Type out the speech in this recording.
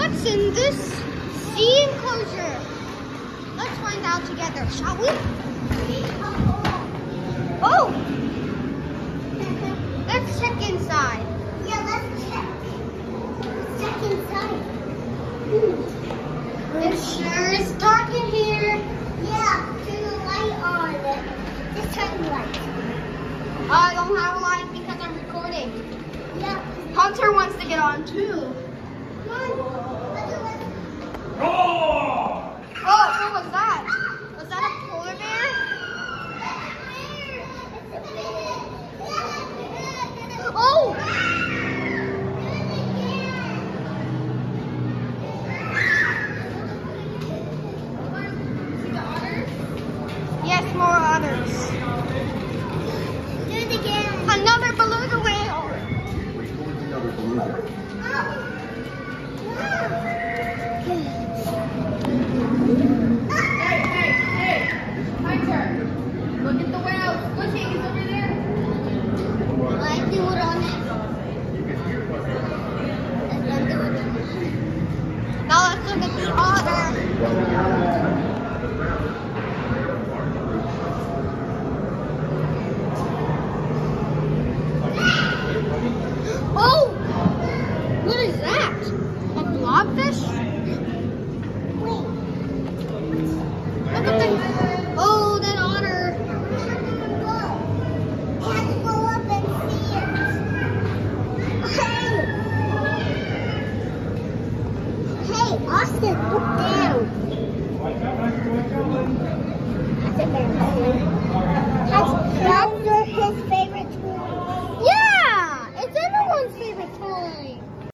What's in this sea enclosure? Let's find out together, shall we? Oh! Let's check inside. Yeah, let's check. Let's check inside. Hmm. It sure is dark in here. Yeah, turn the light on. Just turn the light. I don't have a light because I'm recording. Yeah. Hunter wants to get on too. More otters. Do it again. Another beluga whale. Another beluga. Hey, hey, hey. Look at the whale. Over there. Do it on it. It. Now let's look at the otter. What is that? A blobfish? Wait. Look at the... Oh, that otter. Go up and see it. Hey! Hey, Austin, look down. Embarrassing. That's, that's